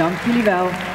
Dank jullie wel.